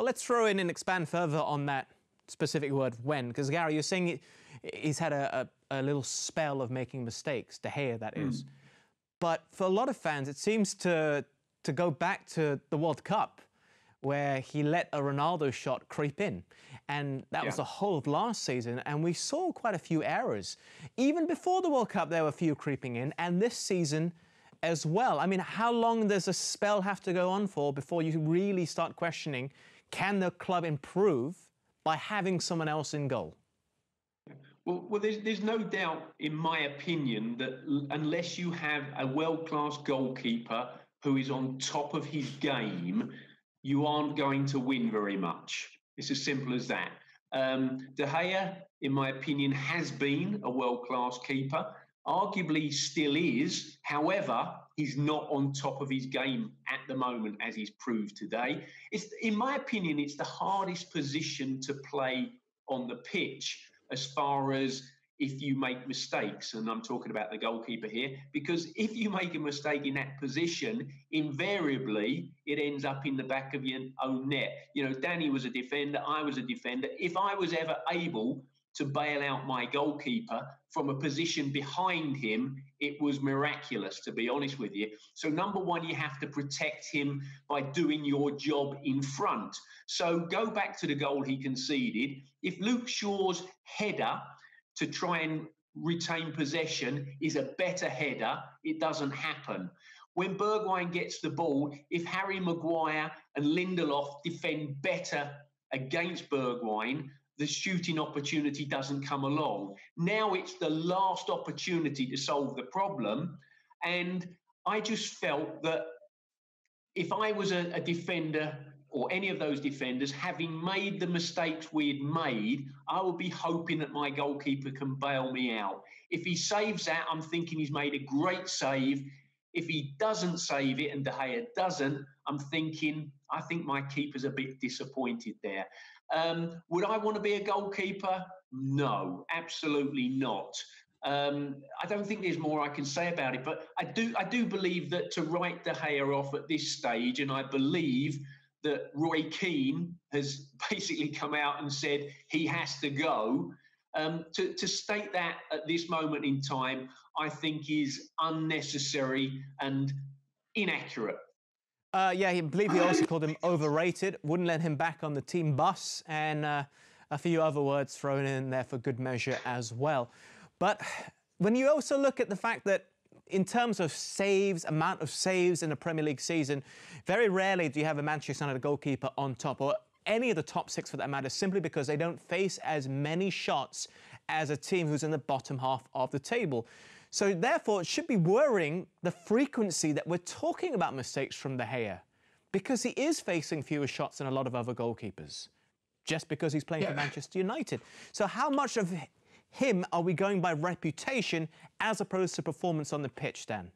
Well, let's throw in and expand further on that specific word when, because Gary, you're saying he's had a, a, a, little spell of making mistakes, De Gea, that is. Mm. But for a lot of fans, it seems to, to go back to the World Cup where he let a Ronaldo shot creep in. And that yeah. was the whole of last season. And we saw quite a few errors. Even before the World Cup, there were a few creeping in. And this season as well. I mean, how long does a spell have to go on for before you really start questioning can the club improve by having someone else in goal? Well, well there's, there's no doubt, in my opinion, that unless you have a world class goalkeeper who is on top of his game, you aren't going to win very much. It's as simple as that. Um, De Gea, in my opinion, has been a world class keeper, arguably still is. However, he's not on top of his game at the moment, as he's proved today. It's, in my opinion, it's the hardest position to play on the pitch as far as if you make mistakes, and I'm talking about the goalkeeper here, because if you make a mistake in that position, invariably it ends up in the back of your own net. You know, Danny was a defender, I was a defender. If I was ever able to bail out my goalkeeper from a position behind him, it was miraculous, to be honest with you. So, number one, you have to protect him by doing your job in front. So, go back to the goal he conceded. If Luke Shaw's header to try and retain possession is a better header, it doesn't happen. When Bergwijn gets the ball, if Harry Maguire and Lindelof defend better against Bergwijn, the shooting opportunity doesn't come along. Now it's the last opportunity to solve the problem. And I just felt that if I was a, a defender or any of those defenders, having made the mistakes we had made, I would be hoping that my goalkeeper can bail me out. If he saves that, I'm thinking he's made a great save. If he doesn't save it and De Gea doesn't, I'm thinking I think my keeper's a bit disappointed there. Um, would I want to be a goalkeeper? No, absolutely not. Um, I don't think there's more I can say about it, but I do I do believe that to write De Gea off at this stage, and I believe that Roy Keane has basically come out and said he has to go. Um, to, to state that at this moment in time, I think is unnecessary and inaccurate. Uh, yeah, I believe he also called him overrated, wouldn't let him back on the team bus, and uh, a few other words thrown in there for good measure as well. But when you also look at the fact that in terms of saves, amount of saves in a Premier League season, very rarely do you have a Manchester United goalkeeper on top, or any of the top six for that matter, simply because they don't face as many shots as a team who's in the bottom half of the table. So therefore, it should be worrying the frequency that we're talking about mistakes from De Gea, because he is facing fewer shots than a lot of other goalkeepers, just because he's playing yeah. for Manchester United. So how much of him are we going by reputation as opposed to performance on the pitch, Dan?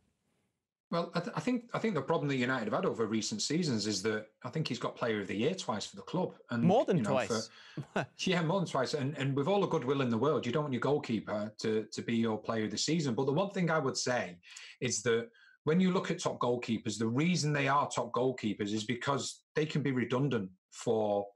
Well, I, th- I, think I think the problem that United have had over recent seasons is that I think he's got Player of the Year twice for the club, and more than you know, twice. For, yeah, more than twice. And and with all the goodwill in the world, you don't want your goalkeeper to to be your Player of the Season. But the one thing I would say is that when you look at top goalkeepers, the reason they are top goalkeepers is because they can be redundant for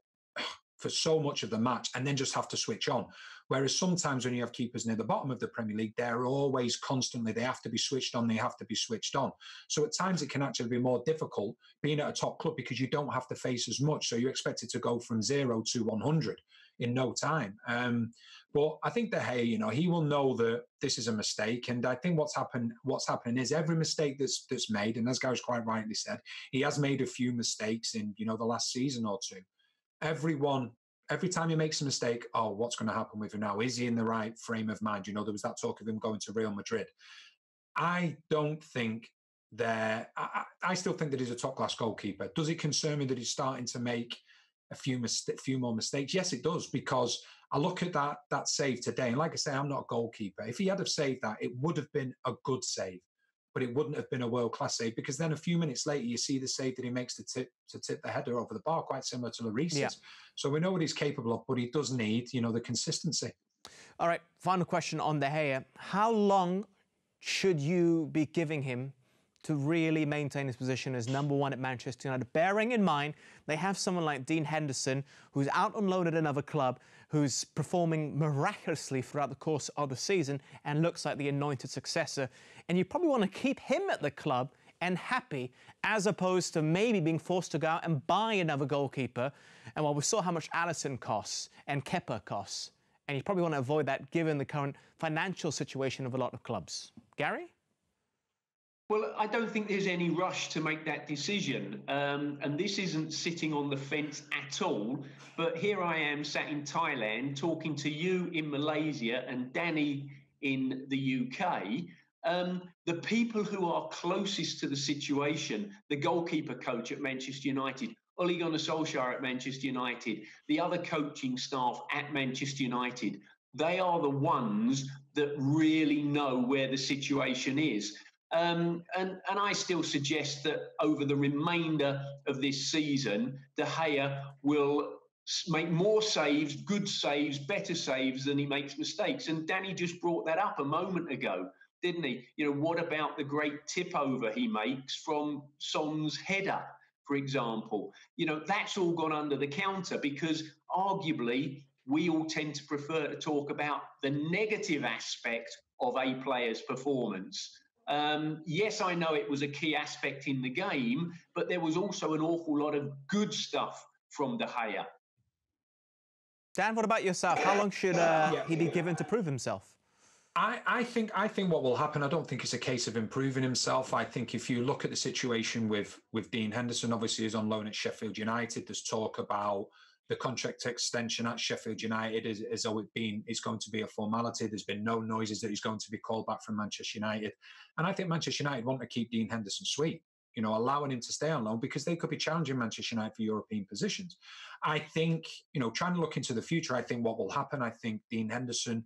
for so much of the match and then just have to switch on. Whereas sometimes when you have keepers near the bottom of the Premier League, they're always constantly, they have to be switched on, they have to be switched on. So at times it can actually be more difficult being at a top club because you don't have to face as much. So you expect it to go from zero to 100 in no time. Um, but I think that hey, you know, he will know that this is a mistake, and I think what's happened, what's happening is every mistake that's that's made, and as Gary's quite rightly said, he has made a few mistakes in you know the last season or two. Everyone every time he makes a mistake, oh, what's going to happen with him now? Is he in the right frame of mind? You know, there was that talk of him going to Real Madrid. I don't think there. I, I still think that he's a top class goalkeeper. Does it concern me that he's starting to make a few mis- few more mistakes? Yes, it does because I look at that that save today, and like I say, I'm not a goalkeeper. If he had have saved that, it would have been a good save but it wouldn't have been a world class save because then a few minutes later you see the save that he makes to tip to tip the header over the bar, quite similar to Lloris's. Yeah. So we know what he's capable of, but he does need, you know, the consistency. All right, final question on De Gea. How long should you be giving him to really maintain his position as number one at Manchester United, bearing in mind they have someone like Dean Henderson, who's out on loan at another club, who's performing miraculously throughout the course of the season and looks like the anointed successor. And you probably want to keep him at the club and happy, as opposed to maybe being forced to go out and buy another goalkeeper. And while we saw how much Alisson costs and Kepa costs, and you probably want to avoid that given the current financial situation of a lot of clubs. Gary? Well, I don't think there's any rush to make that decision. Um, and this isn't sitting on the fence at all. But here I am sat in Thailand talking to you in Malaysia and Danny in the UK. Um, the people who are closest to the situation, the goalkeeper coach at Manchester United, Ole Gunnar Solskjaer at Manchester United, the other coaching staff at Manchester United, they are the ones that really know where the situation is. Um, and, and I still suggest that over the remainder of this season, De Gea will make more saves, good saves, better saves than he makes mistakes. And Danny just brought that up a moment ago, didn't he? You know, what about the great tip over he makes from Son's header, for example? You know, that's all gone under the counter because arguably we all tend to prefer to talk about the negative aspect of a player's performance. Um, yes, I know it was a key aspect in the game, but there was also an awful lot of good stuff from De Gea. Dan, what about yourself? How long should uh, yeah. he be given to prove himself? I, I, think I think what will happen. I don't think it's a case of improving himself. I think if you look at the situation with with Dean Henderson, obviously he's on loan at Sheffield United. There's talk about the contract extension at Sheffield United though it been it's going to be a formality. There's been no noises that he's going to be called back from Manchester United, and I think Manchester United want to keep Dean Henderson sweet. You know, allowing him to stay on loan because they could be challenging Manchester United for European positions. I think, you know, trying to look into the future, I think what will happen, I think Dean Henderson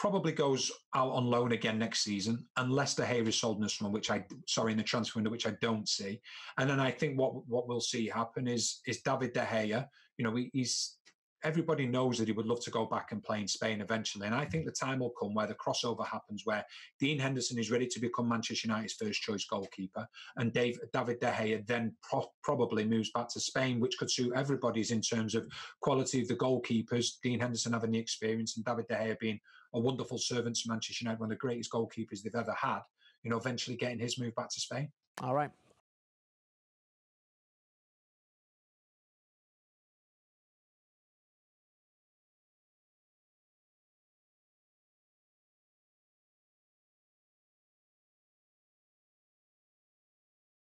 probably goes out on loan again next season, unless De Gea is sold in summer, which I sorry in the transfer window, which I don't see. And then I think what what we'll see happen is is David De Gea you know, he's everybody knows that he would love to go back and play in Spain eventually. And I think the time will come where the crossover happens, where Dean Henderson is ready to become Manchester United's first choice goalkeeper, and Dave, David De Gea then pro- probably moves back to Spain, which could suit everybody's in terms of quality of the goalkeepers. Dean Henderson having the experience, and David De Gea being a wonderful servant to Manchester United, one of the greatest goalkeepers they've ever had. You know, eventually getting his move back to Spain. All right.